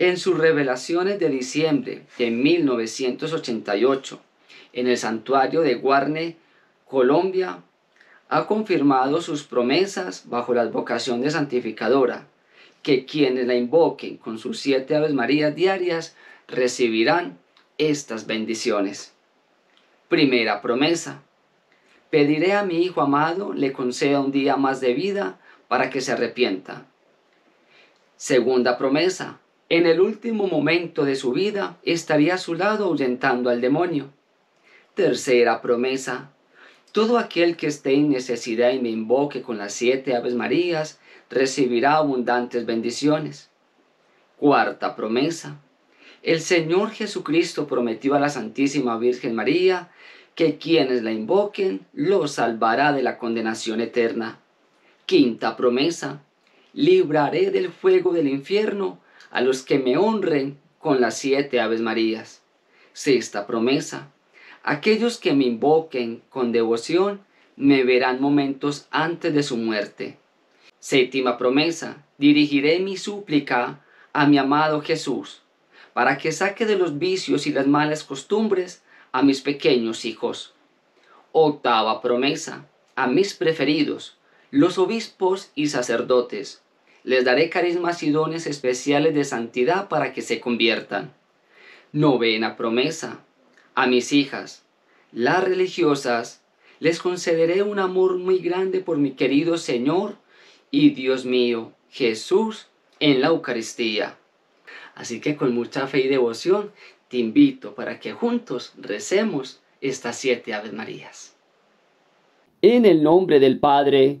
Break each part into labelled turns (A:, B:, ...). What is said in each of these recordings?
A: En sus revelaciones de diciembre de 1988, en el santuario de Guarne, Colombia, ha confirmado sus promesas bajo la advocación de santificadora, que quienes la invoquen con sus siete Aves Marías diarias recibirán estas bendiciones. Primera promesa. Pediré a mi Hijo amado le conceda un día más de vida para que se arrepienta. Segunda promesa. En el último momento de su vida estaría a su lado ahuyentando al demonio. Tercera promesa. Todo aquel que esté en necesidad y me invoque con las siete Aves Marías recibirá abundantes bendiciones. Cuarta promesa. El Señor Jesucristo prometió a la Santísima Virgen María que quienes la invoquen lo salvará de la condenación eterna. Quinta promesa. Libraré del fuego del infierno a los que me honren con las siete Aves Marías. Sexta promesa. Aquellos que me invoquen con devoción me verán momentos antes de su muerte. Séptima promesa, dirigiré mi súplica a mi amado Jesús, para que saque de los vicios y las malas costumbres a mis pequeños hijos. Octava promesa, a mis preferidos, los obispos y sacerdotes. Les daré carismas y dones especiales de santidad para que se conviertan. Novena promesa, a mis hijas, las religiosas, les concederé un amor muy grande por mi querido Señor y Dios mío, Jesús, en la Eucaristía. Así que con mucha fe y devoción te invito para que juntos recemos estas siete Aves Marías.
B: En el nombre del Padre,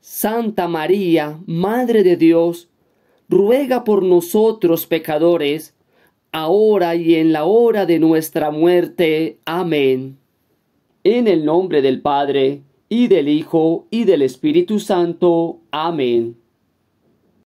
B: Santa María, Madre de Dios, ruega por nosotros pecadores, ahora y en la hora de nuestra muerte. Amén. En el nombre del Padre, y del Hijo, y del Espíritu Santo. Amén.